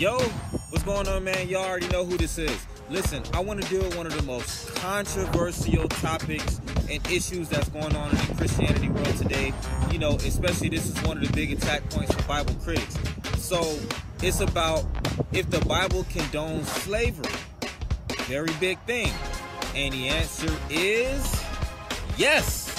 Yo, what's going on, man? Y'all already know who this is. Listen, I want to deal with one of the most controversial topics and issues that's going on in the Christianity world today. You know, especially this is one of the big attack points for Bible critics. So it's about if the Bible condones slavery. Very big thing. And the answer is yes.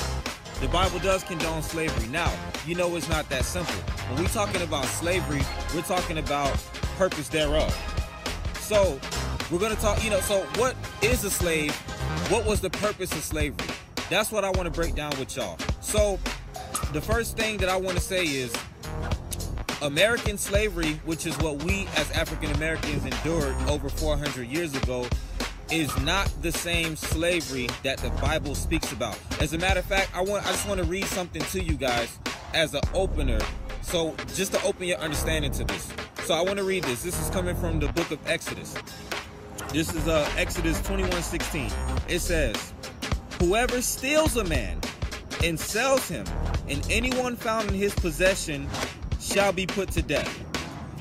The Bible does condone slavery. Now, you know it's not that simple. When we're talking about slavery, we're talking about purpose thereof. So, we're going to talk, you know, so what is a slave? What was the purpose of slavery? That's what I want to break down with y'all. So, the first thing that I want to say is American slavery, which is what we as African Americans endured over 400 years ago, is not the same slavery that the Bible speaks about. As a matter of fact, I want I just want to read something to you guys as an opener. So just to open your understanding to this. So I want to read this. This is coming from the book of Exodus. This is uh, Exodus 21:16. It says, "Whoever steals a man and sells him, and anyone found in his possession shall be put to death."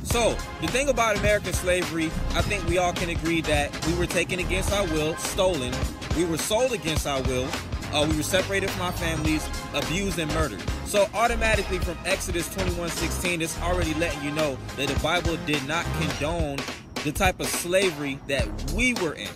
So, the thing about American slavery, I think we all can agree that we were taken against our will, stolen, we were sold against our will, uh, we were separated from our families, abused, and murdered. So, automatically from Exodus 21 16, it's already letting you know that the Bible did not condone the type of slavery that we were in.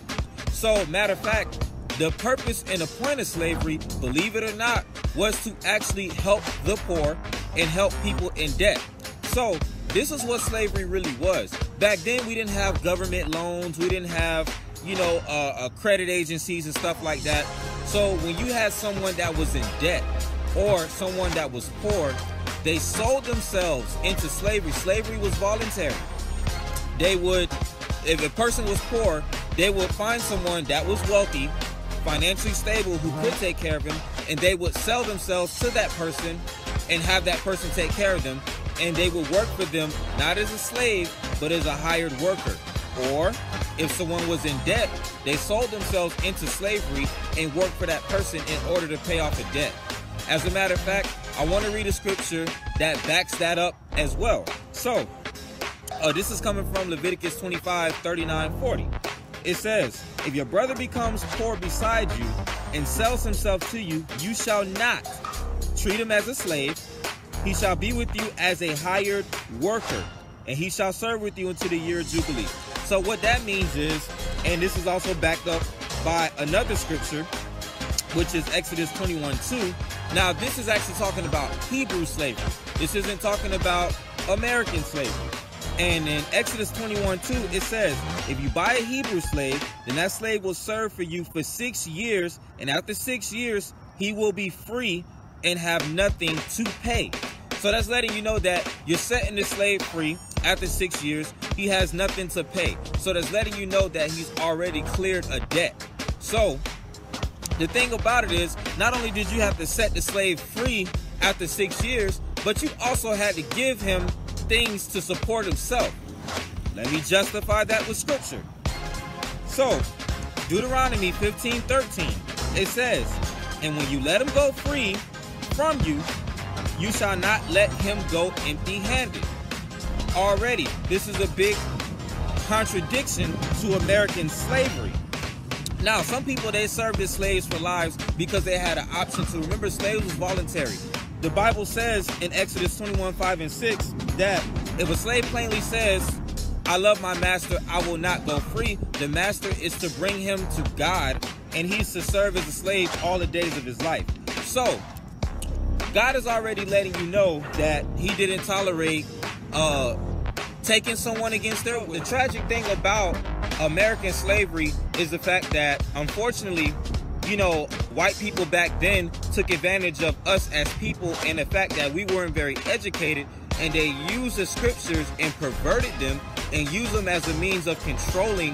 So, matter of fact, the purpose and the point of slavery, believe it or not, was to actually help the poor and help people in debt. So, this is what slavery really was. Back then, we didn't have government loans. We didn't have, you know, uh, uh, credit agencies and stuff like that. So when you had someone that was in debt or someone that was poor, they sold themselves into slavery. Slavery was voluntary. They would, if a person was poor, they would find someone that was wealthy, financially stable, who could take care of them, and they would sell themselves to that person and have that person take care of them and they would work for them not as a slave, but as a hired worker. Or if someone was in debt, they sold themselves into slavery and worked for that person in order to pay off a debt. As a matter of fact, I want to read a scripture that backs that up as well. So, uh, this is coming from Leviticus 25 39 40. It says, If your brother becomes poor beside you and sells himself to you, you shall not treat him as a slave he shall be with you as a hired worker, and he shall serve with you until the year of Jubilee. So, what that means is, and this is also backed up by another scripture, which is Exodus 21 2. Now, this is actually talking about Hebrew slavery. This isn't talking about American slavery. And in Exodus 21 2, it says, If you buy a Hebrew slave, then that slave will serve for you for six years, and after six years, he will be free and have nothing to pay. So that's letting you know that you're setting the slave free after six years. He has nothing to pay. So that's letting you know that he's already cleared a debt. So the thing about it is, not only did you have to set the slave free after six years, but you also had to give him things to support himself. Let me justify that with scripture. So, Deuteronomy 15 13, it says, And when you let him go free from you, you shall not let him go empty handed. Already, this is a big contradiction to American slavery. Now, some people they served as slaves for lives because they had an option to. Remember, slaves was voluntary. The Bible says in Exodus 21 5 and 6 that if a slave plainly says, I love my master, I will not go free, the master is to bring him to God and he's to serve as a slave all the days of his life. So, God is already letting you know that He didn't tolerate uh, taking someone against their. The tragic thing about American slavery is the fact that, unfortunately, you know, white people back then took advantage of us as people and the fact that we weren't very educated and they used the scriptures and perverted them and used them as a means of controlling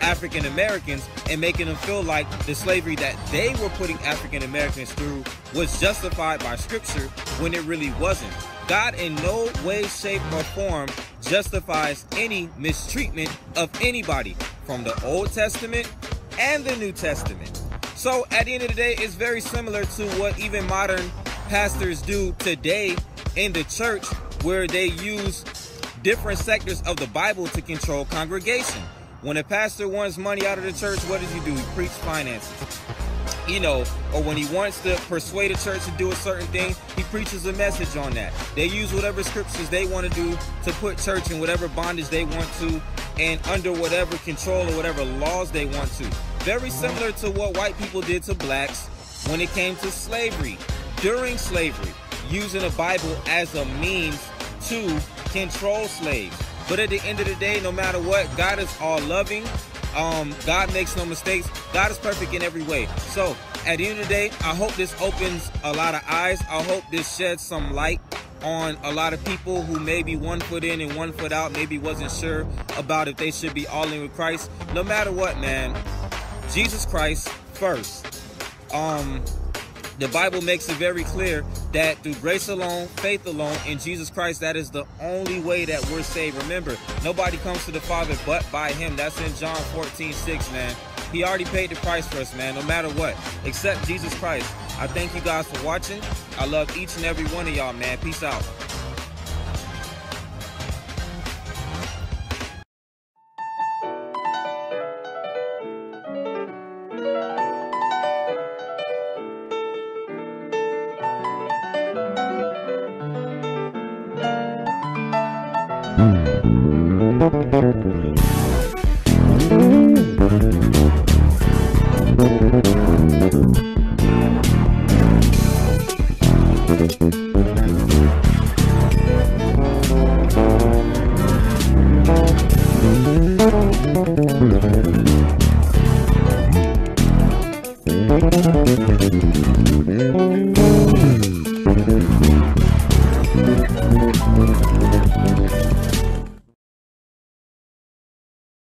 African Americans and making them feel like the slavery that they were putting African Americans through was justified by scripture when it really wasn't. God in no way, shape, or form justifies any mistreatment of anybody from the Old Testament and the New Testament. So at the end of the day, it's very similar to what even modern pastors do today in the church where they use different sectors of the Bible to control congregation. When a pastor wants money out of the church, what does he do? He preaches finances. You know, or when he wants to persuade a church to do a certain thing, he preaches a message on that. They use whatever scriptures they want to do to put church in whatever bondage they want to and under whatever control or whatever laws they want to. Very similar to what white people did to blacks when it came to slavery. During slavery, using the Bible as a means to control slaves. But at the end of the day, no matter what, God is all loving. Um, God makes no mistakes. God is perfect in every way. So at the end of the day, I hope this opens a lot of eyes. I hope this sheds some light on a lot of people who maybe one foot in and one foot out, maybe wasn't sure about if they should be all in with Christ. No matter what, man, Jesus Christ first. Um, the Bible makes it very clear that through grace alone, faith alone, in Jesus Christ, that is the only way that we're saved. Remember, nobody comes to the Father but by Him. That's in John 14, 6, man. He already paid the price for us, man, no matter what, except Jesus Christ. I thank you guys for watching. I love each and every one of y'all, man. Peace out. Thank you.